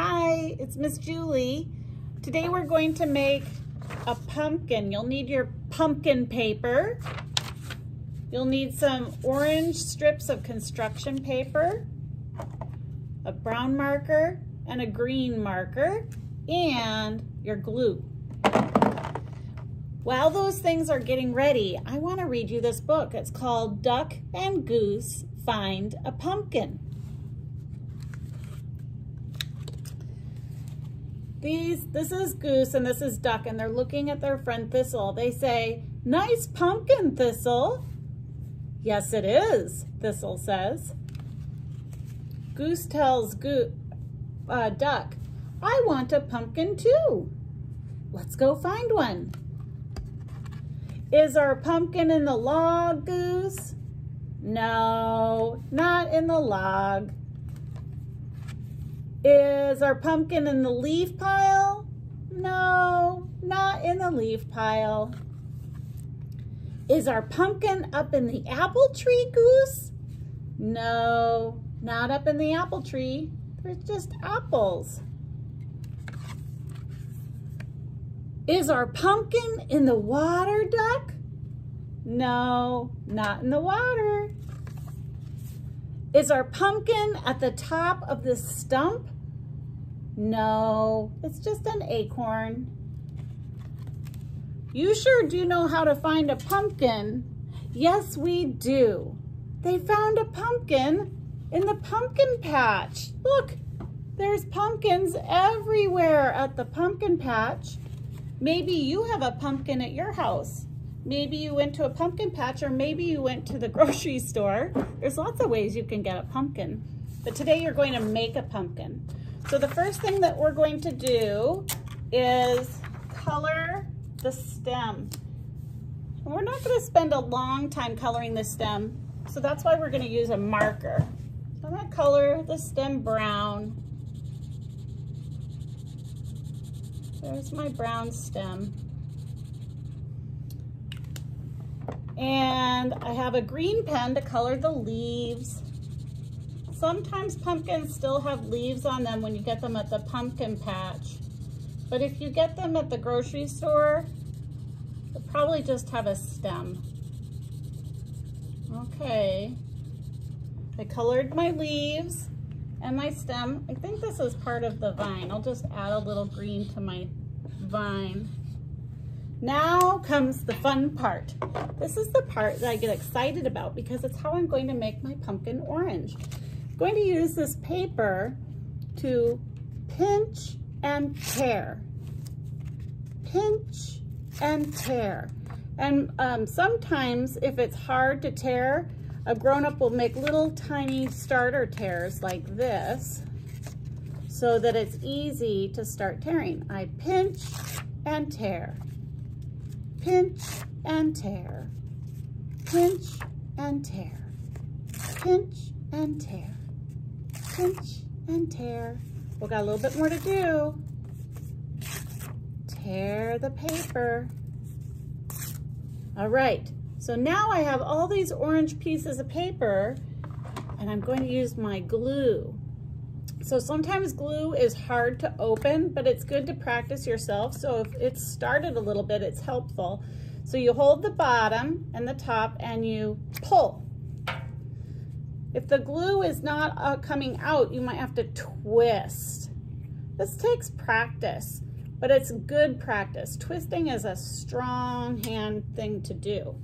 Hi, it's Miss Julie. Today we're going to make a pumpkin. You'll need your pumpkin paper. You'll need some orange strips of construction paper, a brown marker, and a green marker, and your glue. While those things are getting ready, I want to read you this book. It's called Duck and Goose Find a Pumpkin. These, this is Goose and this is Duck, and they're looking at their friend Thistle. They say, nice pumpkin, Thistle. Yes, it is, Thistle says. Goose tells Go uh, Duck, I want a pumpkin too. Let's go find one. Is our pumpkin in the log, Goose? No, not in the log. Is our pumpkin in the leaf pile? No, not in the leaf pile. Is our pumpkin up in the apple tree, Goose? No, not up in the apple tree. There's just apples. Is our pumpkin in the water, Duck? No, not in the water. Is our pumpkin at the top of the stump? No, it's just an acorn. You sure do know how to find a pumpkin. Yes, we do. They found a pumpkin in the pumpkin patch. Look, there's pumpkins everywhere at the pumpkin patch. Maybe you have a pumpkin at your house. Maybe you went to a pumpkin patch or maybe you went to the grocery store. There's lots of ways you can get a pumpkin. But today you're going to make a pumpkin. So the first thing that we're going to do is color the stem. And we're not gonna spend a long time coloring the stem, so that's why we're gonna use a marker. So I'm gonna color the stem brown. There's my brown stem. And I have a green pen to color the leaves. Sometimes pumpkins still have leaves on them when you get them at the pumpkin patch. But if you get them at the grocery store, they'll probably just have a stem. Okay. I colored my leaves and my stem. I think this is part of the vine. I'll just add a little green to my vine. Now comes the fun part. This is the part that I get excited about because it's how I'm going to make my pumpkin orange. Going to use this paper to pinch and tear. Pinch and tear. And um, sometimes if it's hard to tear, a grown-up will make little tiny starter tears like this so that it's easy to start tearing. I pinch and tear pinch and tear, pinch and tear, pinch and tear, pinch and tear. We've got a little bit more to do. Tear the paper. All right, so now I have all these orange pieces of paper and I'm going to use my glue. So sometimes glue is hard to open, but it's good to practice yourself. So if it's started a little bit, it's helpful. So you hold the bottom and the top and you pull. If the glue is not uh, coming out, you might have to twist. This takes practice, but it's good practice. Twisting is a strong hand thing to do.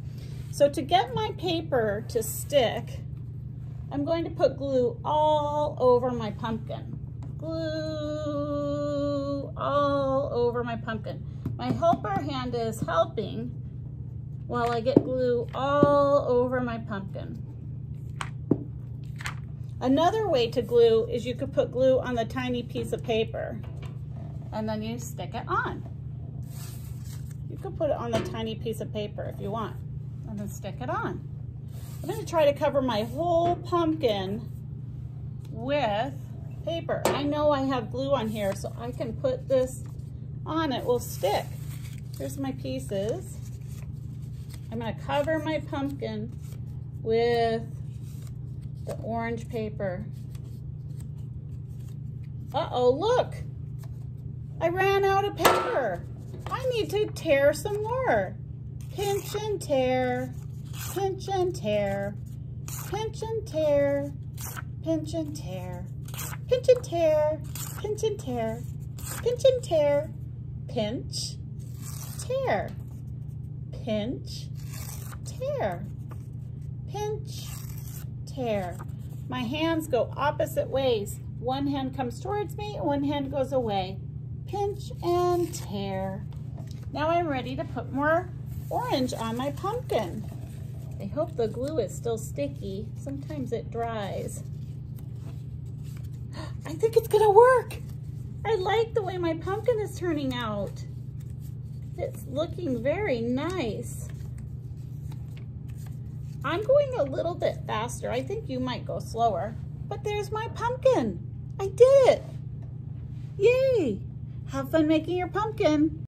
So to get my paper to stick, I'm going to put glue all over my pumpkin. Glue all over my pumpkin. My helper hand is helping while I get glue all over my pumpkin. Another way to glue is you could put glue on the tiny piece of paper and then you stick it on. You could put it on the tiny piece of paper if you want and then stick it on. I'm gonna try to cover my whole pumpkin with paper. I know I have glue on here, so I can put this on, it will stick. Here's my pieces. I'm gonna cover my pumpkin with the orange paper. Uh-oh, look. I ran out of paper. I need to tear some more. Pinch and tear, pinch and tear, pinch and tear, pinch and tear, pinch and tear, pinch and tear, pinch and tear, pinch, tear, pinch, tear, pinch, tear. My hands go opposite ways. One hand comes towards me, one hand goes away. Pinch and tear. Now I'm ready to put more orange on my pumpkin. I hope the glue is still sticky. Sometimes it dries. I think it's gonna work. I like the way my pumpkin is turning out. It's looking very nice. I'm going a little bit faster. I think you might go slower. But there's my pumpkin. I did it. Yay. Have fun making your pumpkin.